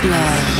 Snow.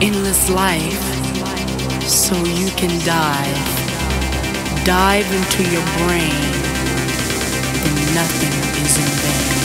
Endless life so you can dive. Dive into your brain, then nothing is in vain.